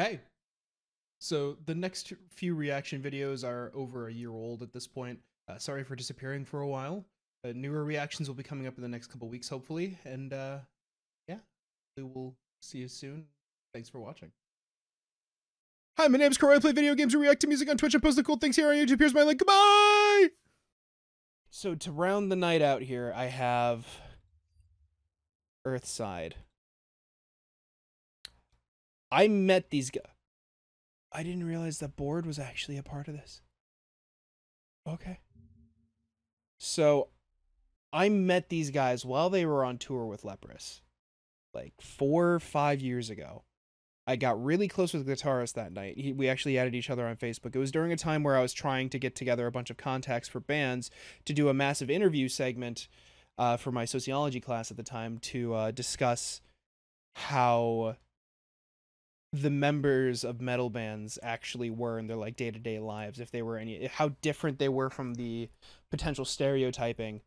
Hey. So the next few reaction videos are over a year old at this point. Uh, sorry for disappearing for a while. Uh, newer reactions will be coming up in the next couple weeks, hopefully. And uh, yeah, we will see you soon. Thanks for watching. Hi, my name's Corey. I play video games and react to music on Twitch. and post the cool things here on YouTube. Here's my link. Goodbye! So to round the night out here, I have Earthside. I met these guys. I didn't realize that Bård was actually a part of this. Okay. So I met these guys while they were on tour with Leprous, like four or five years ago. I got really close with the guitarist that night. He, we actually added each other on Facebook. It was during a time where I was trying to get together a bunch of contacts for bands to do a massive interview segment uh, for my sociology class at the time to uh, discuss how the members of metal bands actually were in their like day-to-day lives if they were any how different they were from the potential stereotyping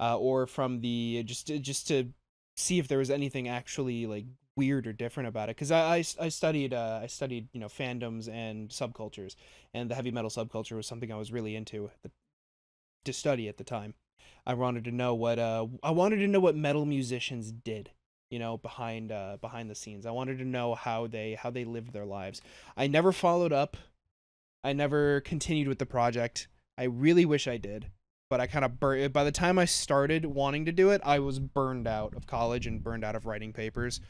uh, or from the just just to see if there was anything actually like weird or different about it because I, I, I studied uh, I studied you know fandoms and subcultures and the heavy metal subculture was something I was really into the, to study at the time. I wanted to know what uh I wanted to know what metal musicians did you know behind uh behind the scenes. I wanted to know how they how they lived their lives. I never followed up. I never continued with the project. I really wish I did but I kind of bur- by the time I started wanting to do it, I was burned out of college and burned out of writing papers.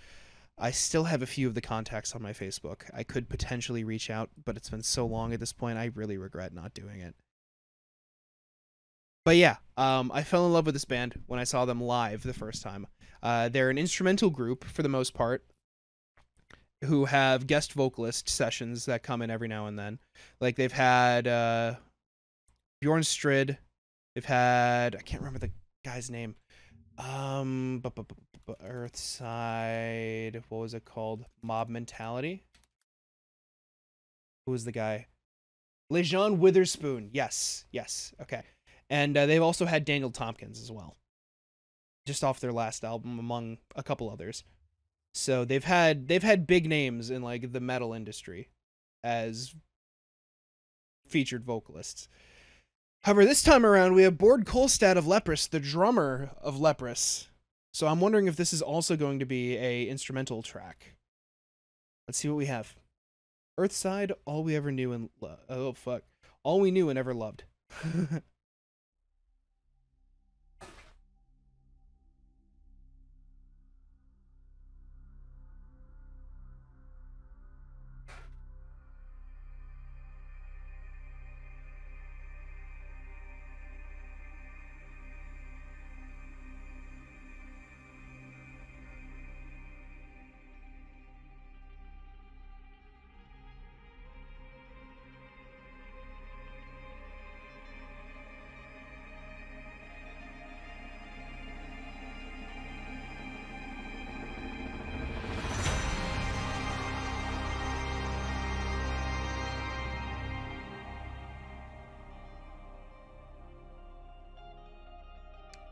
I still have a few of the contacts on my Facebook. I could potentially reach out, but it's been so long at this point, I really regret not doing it. But yeah, um, I fell in love with this band when I saw them live the first time. Uh, they're an instrumental group for the most part, who have guest vocalist sessions that come in every now and then. Like they've had uh, Bjorn Strid, they've had I can't remember the guy's name. Um, Earthside. What was it called? Mob Mentality. Who was the guy? Lajon Witherspoon. Yes, yes. Okay, and uh, they've also had Daniel Tompkins as well, just off their last album, among a couple others. So they've had they've had big names in like the metal industry as featured vocalists. However, this time around, we have Bård Kolstad of Leprous, the drummer of Leprous. So I'm wondering if this is also going to be a instrumental track. Let's see what we have. Earthside, all we ever knew and lo- oh fuck, all we knew and ever loved.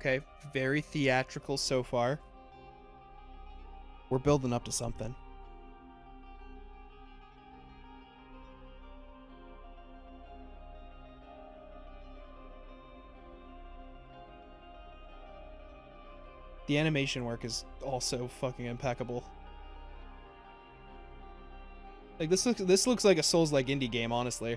Okay, very theatrical so far. We're building up to something. The animation work is also fucking impeccable. Like this looks this looks like a Souls like indie game, honestly.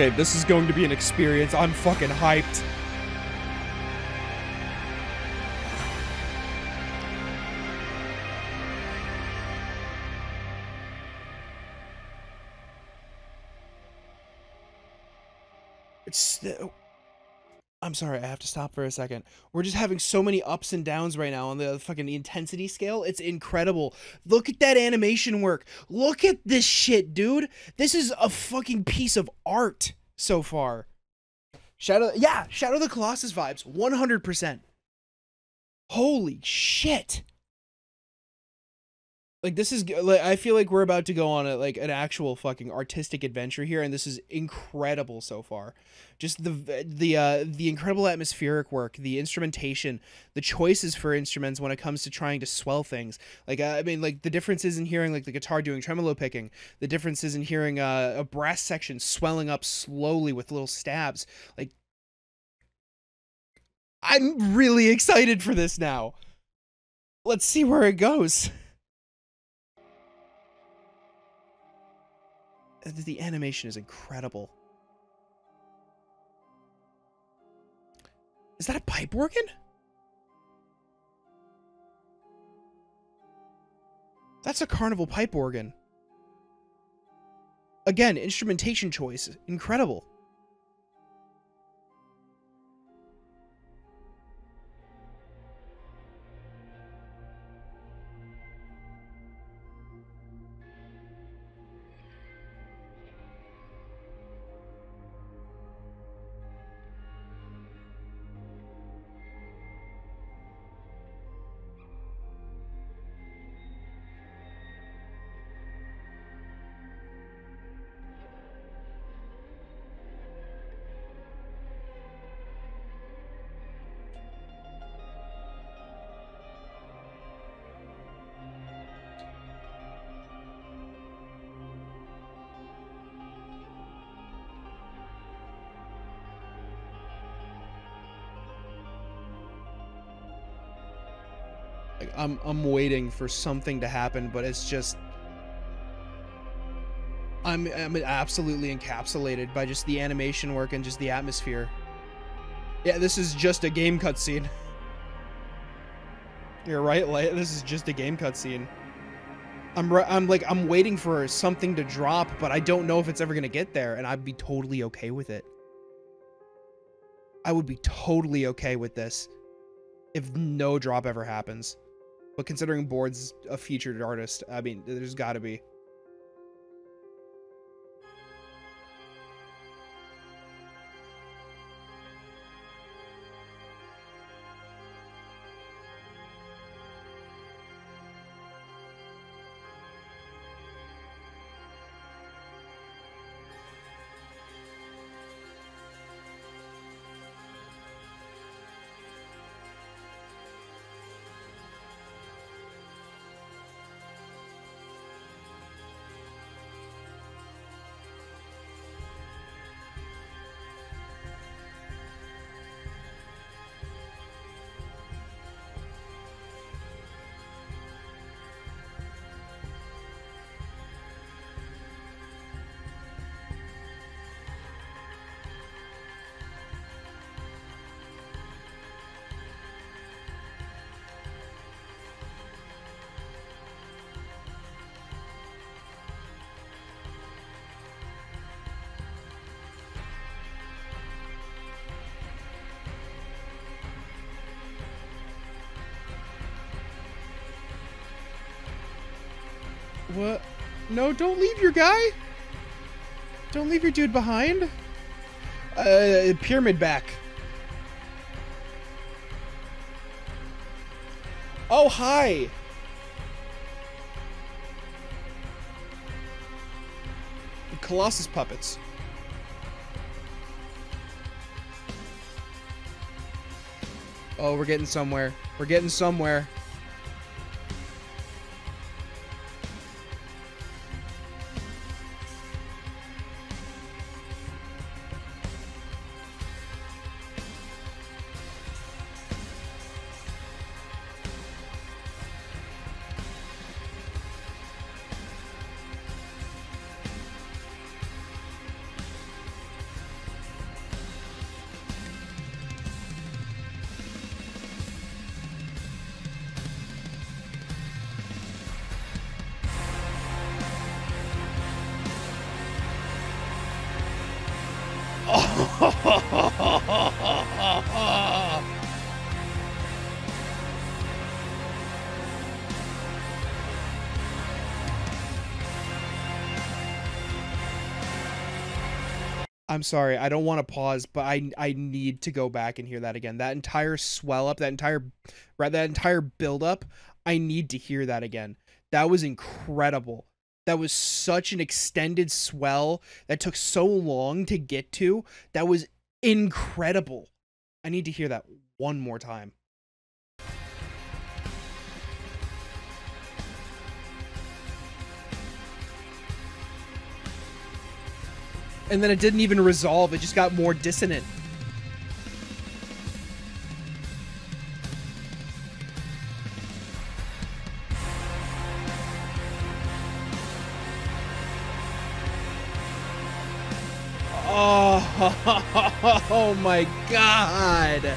Okay, this is going to be an experience. I'm fucking hyped. It's. I'm I'm sorry, I have to stop for a second. We're just having so many ups and downs right now on the fucking intensity scale. It's incredible. Look at that animation work. Look at this shit, dude. This is a fucking piece of art so far. Shadow, yeah, Shadow the Colossus vibes, 100%. Holy shit like this is like I feel like we're about to go on a like an actual fucking artistic adventure here and this is incredible so far. Just the the uh the incredible atmospheric work, the instrumentation, the choices for instruments when it comes to trying to swell things. Like I mean like the differences in hearing like the guitar doing tremolo picking, the differences in hearing uh, a brass section swelling up slowly with little stabs. Like I'm really excited for this now. Let's see where it goes. The animation is incredible. Is that a pipe organ? That's a carnival pipe organ. Again, instrumentation choice. Incredible. I'm I'm waiting for something to happen, but it's just I'm I'm absolutely encapsulated by just the animation work and just the atmosphere. Yeah, this is just a game cutscene. You're right, like this is just a game cutscene. I'm I'm like I'm waiting for something to drop, but I don't know if it's ever gonna get there, and I'd be totally okay with it. I would be totally okay with this if no drop ever happens. But considering Bård's a featured artist, I mean, there's got to be. What? No, don't leave your guy. Don't leave your dude behind. Uh, pyramid back. Oh, hi. Colossus puppets. Oh, we're getting somewhere. We're getting somewhere. I'm sorry, I don't want to pause, but I I need to go back and hear that again. That entire swell up, that entire right, that entire build up, I need to hear that again. That was incredible. That was such an extended swell that took so long to get to. That was incredible. I need to hear that one more time. And then it didn't even resolve, it just got more dissonant. Oh, oh my god.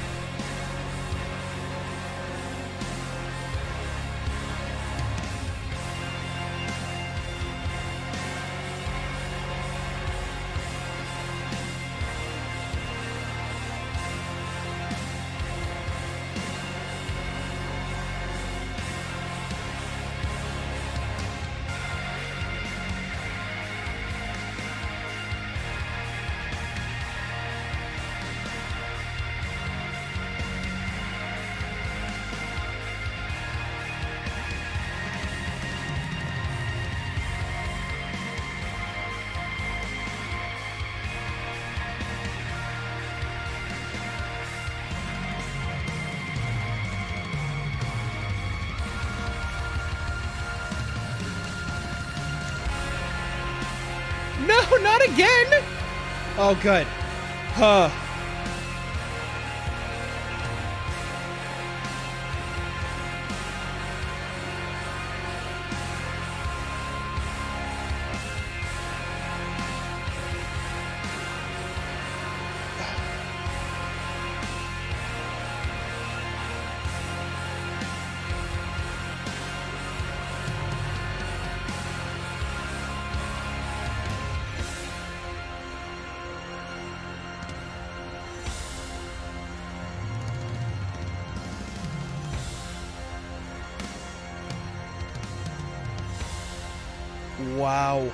Not again! Oh, good. Huh. Wow.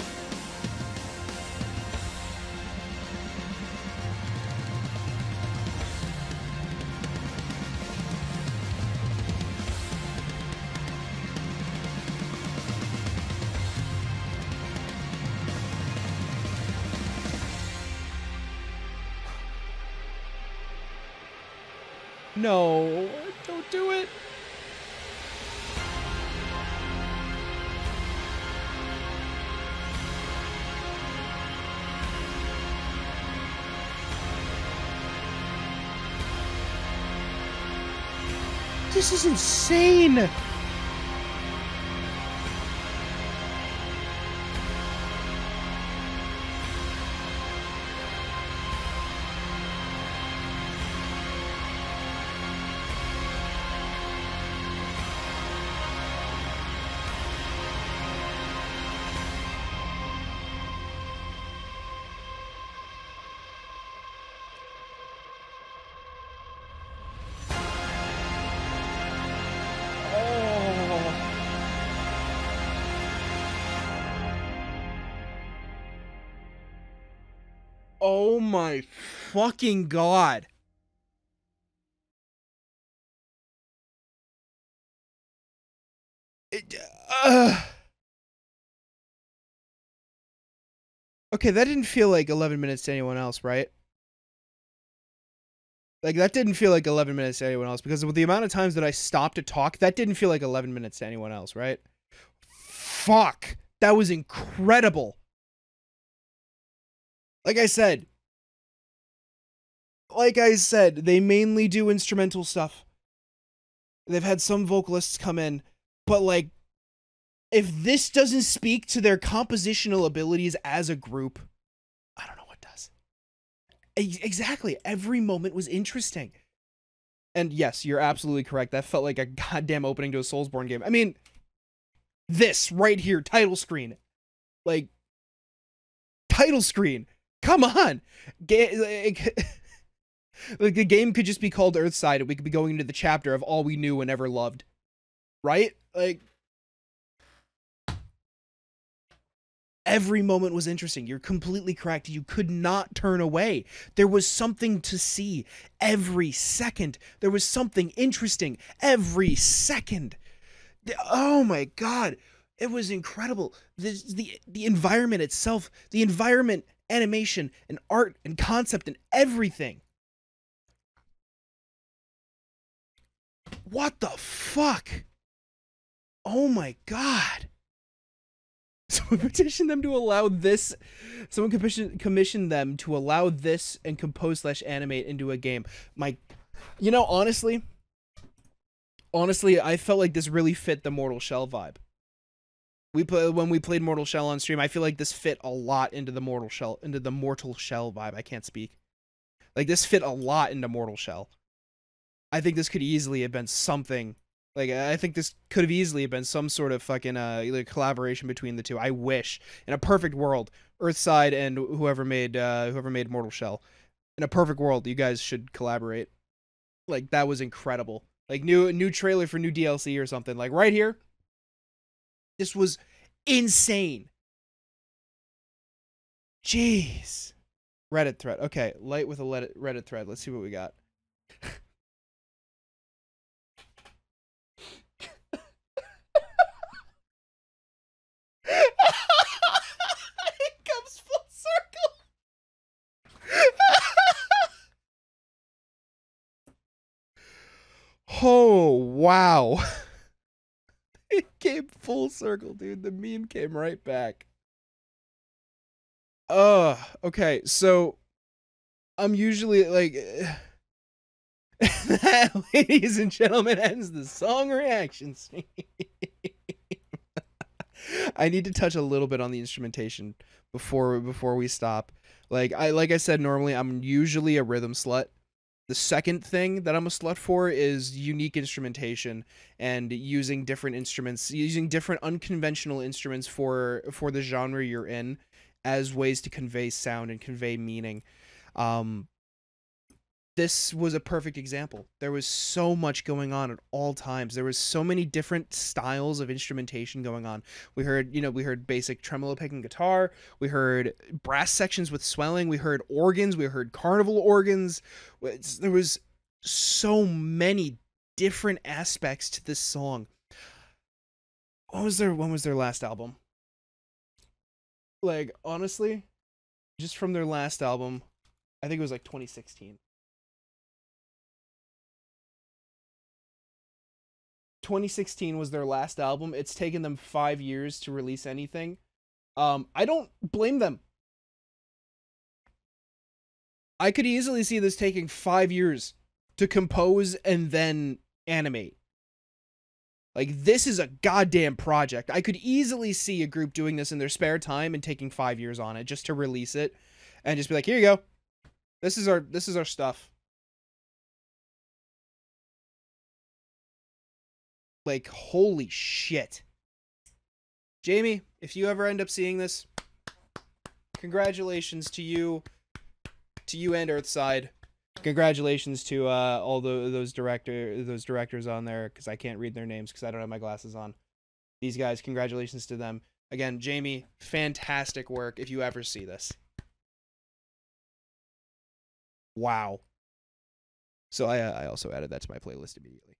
No, This is insane. My fucking god. It, uh. Okay, that didn't feel like 11 minutes to anyone else, right? Like that didn't feel like 11 minutes to anyone else because with the amount of times that I stopped to talk, that didn't feel like 11 minutes to anyone else, right? Fuck. That was incredible. Like I said, like I said, they mainly do instrumental stuff. They've had some vocalists come in, but like if this doesn't speak to their compositional abilities as a group, I don't know what does. Exactly. Every moment was interesting. And yes, you're absolutely correct. That felt like a goddamn opening to a Soulsborne game. I mean, this right here, title screen. Like, title screen. Come on. Ga- like, the game could just be called Earthside and we could be going into the chapter of all we knew and ever loved. Right? Like, Every moment was interesting. You're completely correct. You could not turn away. There was something to see every second. There was something interesting every second. Oh my god. It was incredible. The the the environment itself, the environment, animation and art and concept and everything. What the fuck? Oh my god. Someone petitioned them to allow this. Someone commissioned commissioned them to allow this and compose slash animate into a game. My, you know, honestly, honestly, I felt like this really fit the Mortal Shell vibe. We play when we played Mortal Shell on stream. I feel like this fit a lot into the Mortal Shell into the Mortal Shell vibe. I can't speak. Like this fit a lot into Mortal Shell. I think this could easily have been something like I think this could have easily been some sort of fucking uh like collaboration between the two. I wish in a perfect world, Earthside and whoever made uh whoever made Mortal Shell, in a perfect world, you guys should collaborate. Like that was incredible. Like new new trailer for new DLC or something. Like right here. This was insane. Jeez. Reddit thread. Okay, light with a Reddit thread. Let's see what we got. Oh, wow. it came full circle, dude. The meme came right back. Uh, okay. So I'm usually like that, ladies and gentlemen ends the song reaction scene. I need to touch a little bit on the instrumentation before before we stop. Like I like I said normally I'm usually a rhythm slut the second thing that I'm a slut for is unique instrumentation and using different instruments, using different unconventional instruments for for the genre you're in as ways to convey sound and convey meaning. Um, this was a perfect example. There was so much going on at all times. There was so many different styles of instrumentation going on. We heard, you know, we heard basic tremolo picking guitar. We heard brass sections with swelling. We heard organs. We heard carnival organs. There was so many different aspects to this song. What was their when was their last album? Like honestly, just from their last album, I think it was like 2016. 2016 was their last album. It's taken them five years to release anything. Um, I don't blame them. I could easily see this taking five years to compose and then animate. Like, this is a goddamn project. I could easily see a group doing this in their spare time and taking five years on it just to release it and just be like, here you go. This is our this is our stuff. Like, holy shit. Jamie, if you ever end up seeing this, congratulations to you, to you and Earthside. Congratulations to uh, all the, those director those directors on there because I can't read their names because I don't have my glasses on. These guys, congratulations to them. Again, Jamie, fantastic work if you ever see this. Wow. So I, uh, I also added that to my playlist immediately.